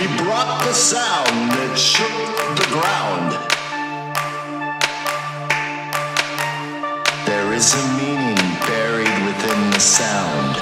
We brought the sound that shook the ground. There is a meaning buried within the sound.